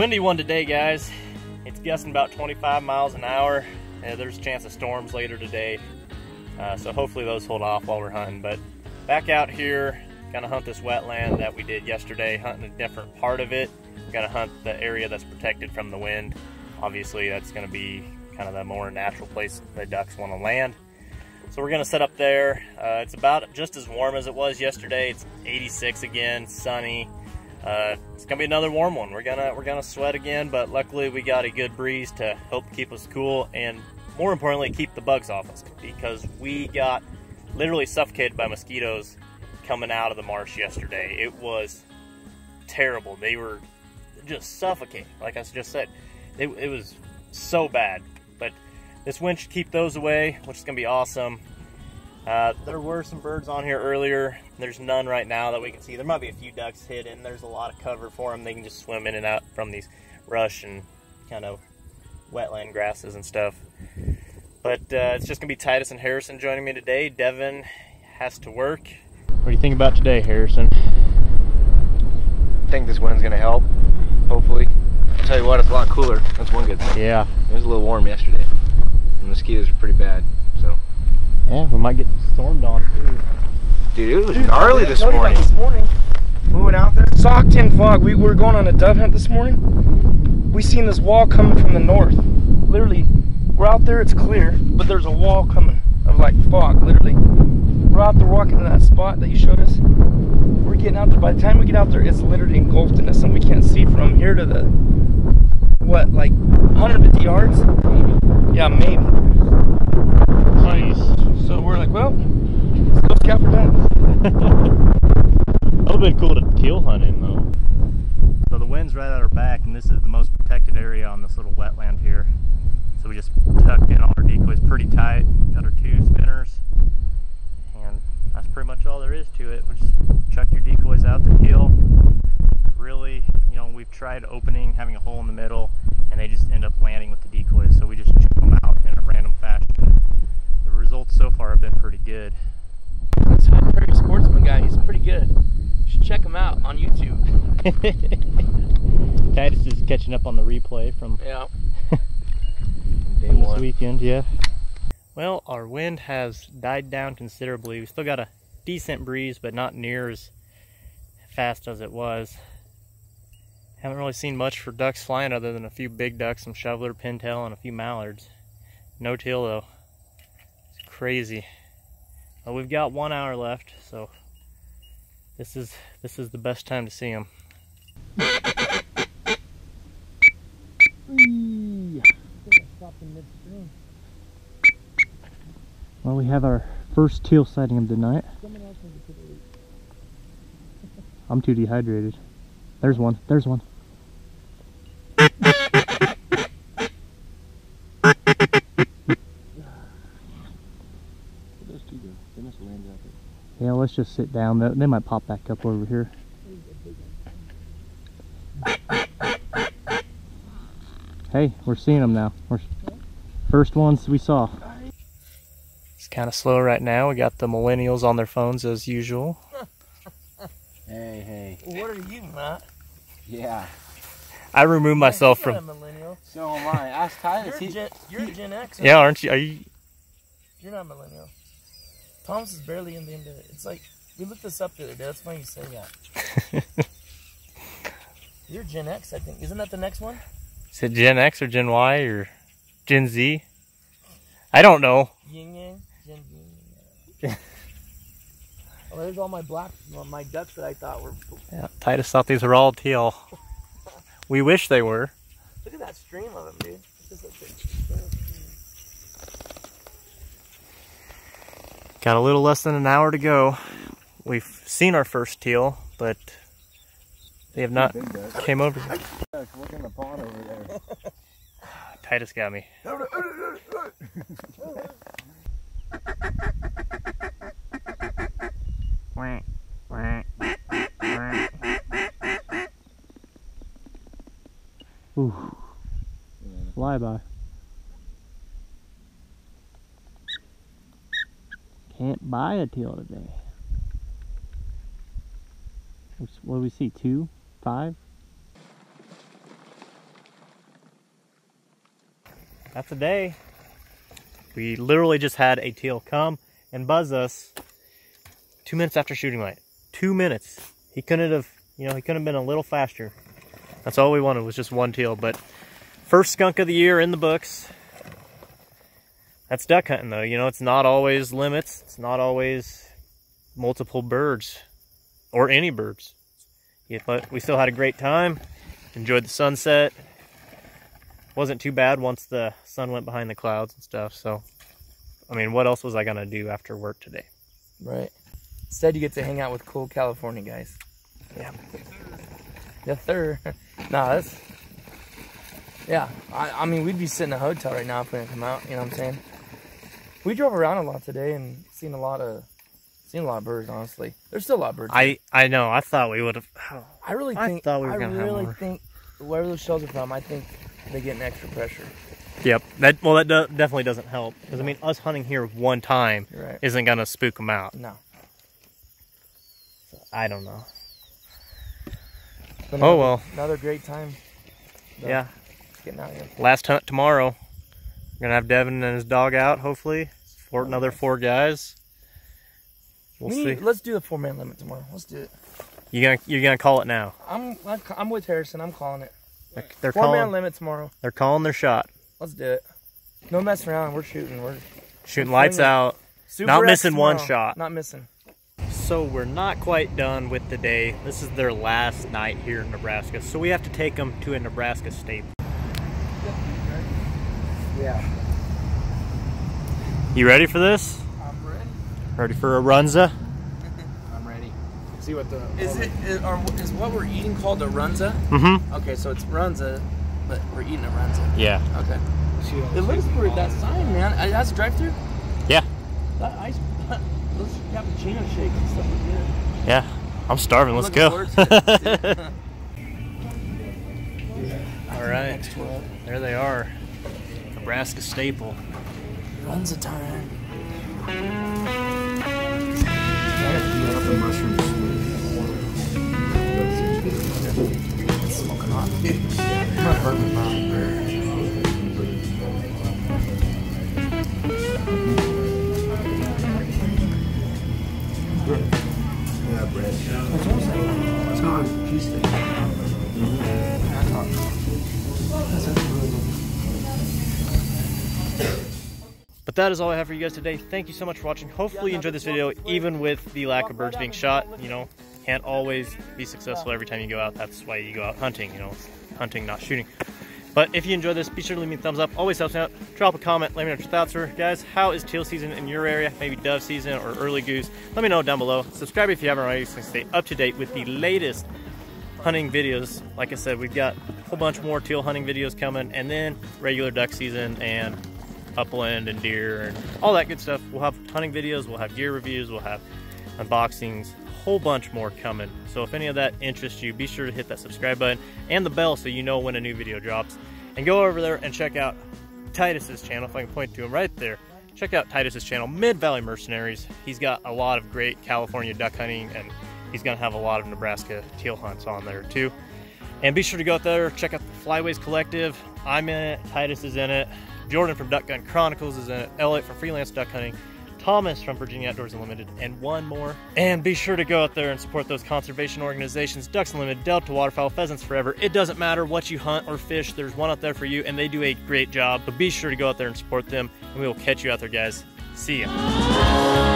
Windy one today, guys. It's gusting about 25 miles an hour. Uh, there's a chance of storms later today. Uh, so hopefully those hold off while we're hunting. But back out here, gonna hunt this wetland that we did yesterday, hunting a different part of it. Gonna hunt the area that's protected from the wind. Obviously that's gonna be kind of the more natural place the ducks wanna land. So we're gonna set up there. Uh, it's about just as warm as it was yesterday. It's 86 again, sunny. Uh, it's gonna be another warm one. We're gonna we're gonna sweat again, but luckily we got a good breeze to help keep us cool and more importantly keep the bugs off us because we got literally suffocated by mosquitoes coming out of the marsh yesterday. It was terrible. They were just suffocating, like I just said. It, it was so bad, but this wind should keep those away, which is gonna be awesome. Uh, there were some birds on here earlier. There's none right now that we can see. There might be a few ducks hidden. There's a lot of cover for them. They can just swim in and out from these rush and kind of wetland grasses and stuff. But uh, it's just going to be Titus and Harrison joining me today. Devin has to work. What do you think about today, Harrison? I think this wind's going to help, hopefully. I'll tell you what, it's a lot cooler. That's one good thing. Yeah. It was a little warm yesterday. The mosquitoes are pretty bad, so. Yeah, we might get stormed on too. Dude, it was Dude, gnarly this morning. this morning. We went out there. Socked in fog. We were going on a dove hunt this morning. We seen this wall coming from the north. Literally, we're out there, it's clear, but there's a wall coming of like fog, literally. We're out there walking to that spot that you showed us. We're getting out there. By the time we get out there, it's literally engulfed in us and we can't see from here to the, what, like 150 yards? Yeah, maybe. Nice. So we're like, well, let's go scout for that. that would have been cool to teal hunt in though. So the wind's right at our back and this is the most protected area on this little wetland here. So we just tucked in all our decoys pretty tight, got our two spinners, and that's pretty much all there is to it. We just chuck your decoys out the teal. Really, you know, we've tried opening, having a hole in the middle, and they just end up landing with the decoys. So we just chuck them out in a random fashion. The results so far have been pretty good. This Prairie Sportsman guy, he's pretty good. You should check them out on YouTube. Titus is catching up on the replay from yeah. this one. weekend, yeah. Well, our wind has died down considerably. We still got a decent breeze, but not near as fast as it was. Haven't really seen much for ducks flying other than a few big ducks, some shoveler, pintail, and a few mallards. No teal though. It's crazy. Well, we've got one hour left, so this is this is the best time to see them. Well, we have our first teal sighting of the night. I'm too dehydrated. There's one. There's one. Let's just sit down. They might pop back up over here. Hey, we're seeing them now. We're first ones we saw. It's kind of slow right now. We got the millennials on their phones as usual. Hey, hey. What are you, Matt? Yeah. I removed myself from. A millennial. So am I. Ask Titus. You're, Gen, you're Gen X. Yeah, aren't you? Are you? You're not millennial. Thomas is barely in the end of it. It's like we looked this up the other day. That's why you say that. you're Gen X, I think. Isn't that the next one? Is it Gen X or Gen Y or Gen Z? I don't know. Yin Yang, Gen Yin. oh, there's all my black, my ducks that I thought were. Yeah, Titus thought these were all teal. we wish they were. Look at that stream of them, dude. Got a little less than an hour to go. We've seen our first teal, but they have not came over. Look in the pond over there. Titus got me. Ooh. Fly Can't buy a teal today. What do we see? Two? Five? That's a day. We literally just had a teal come and buzz us two minutes after shooting light. Two minutes. He couldn't have, you know, he couldn't have been a little faster. That's all we wanted was just one teal. But first skunk of the year in the books. That's duck hunting though. You know, it's not always limits. It's not always multiple birds or any birds. Yeah, but we still had a great time. Enjoyed the sunset. Wasn't too bad once the sun went behind the clouds and stuff. So, I mean, what else was I gonna do after work today? Right. Instead, you get to hang out with cool California guys. Yeah. Yes, sir. nah, that's. Yeah, I, I mean, we'd be sitting in a hotel right now if we didn't come out. You know what I'm saying? We drove around a lot today and seen a lot of, seen a lot of birds. Honestly, there's still a lot of birds. I I know. I thought we would have. Oh, I really think. I thought we were I gonna have really more. think wherever those shells are from, I think they get an extra pressure. Yep. That well, that do, definitely doesn't help because I mean, us hunting here one time right. isn't gonna spook them out. No. I don't know. But Oh well. Another great time. Yeah. Getting out here. Last hunt tomorrow. We're gonna have Devin and his dog out. Hopefully, for another four guys. We'll We see. let's do the four man limit tomorrow. Let's do it. You gonna you're gonna call it now? I'm I'm, with Harrison. I'm calling it. They're, they're Four man calling. limit tomorrow. They're calling their shot. Let's do it. No messing around. We're shooting. We're Shooting We're lights flinging. out. Super Not missing one shot. Not missing. So we're not quite done with the day. This is their last night here in Nebraska. So we have to take them to a Nebraska staple. Yeah. You ready for this? I'm ready. Ready for a runza? I'm ready. See what the is it is, or is what we're eating called a runza? Mm-hmm. Okay, so it's runza, but we're eating a runza. Yeah. Okay. It looks pretty. That sign, man. Uh, That's a drive-through. Yeah. That ice. Those cappuccino shakes and stuff are good. Yeah. I'm starving. I'm Let's go. forward to it. All right. There they are. Nebraska staple. Runza time. It's smoking hot. I'm not burning mouth. That is all I have for you guys today. Thank you so much for watching. Hopefully you enjoyed this video, even with the lack of birds being shot. You know, can't always be successful every time you go out. That's why you go out hunting, you know, hunting, not shooting. But if you enjoyed this, be sure to leave me a thumbs up. Always helps me out. Drop a comment. Let me know what your thoughts are. Guys, how is teal season in your area? Maybe dove season or early goose? Let me know down below. Subscribe if you haven't already so stay up to date with the latest hunting videos. Like I said, we've got a whole bunch more teal hunting videos coming, and then regular duck season and upland and deer and all that good stuff. We'll have hunting videos, we'll have gear reviews, we'll have unboxings, whole bunch more coming. So if any of that interests you, be sure to hit that subscribe button and the bell so you know when a new video drops. And go over there and check out Titus's channel, if I can point to him right there. Check out Titus's channel, Mid Valley Mercenaries. He's got a lot of great California duck hunting and he's gonna have a lot of Nebraska teal hunts on there too. And be sure to go out there, check out the Flyways Collective. I'm in it, Titus is in it, Jordan from Duck Gun Chronicles is in it, Elliot from Freelance Duck Hunting, Thomas from Virginia Outdoors Unlimited, and one more. And be sure to go out there and support those conservation organizations, Ducks Unlimited, Delta Waterfowl, Pheasants Forever. It doesn't matter what you hunt or fish, there's one out there for you, and they do a great job. But be sure to go out there and support them, and we will catch you out there, guys. See ya.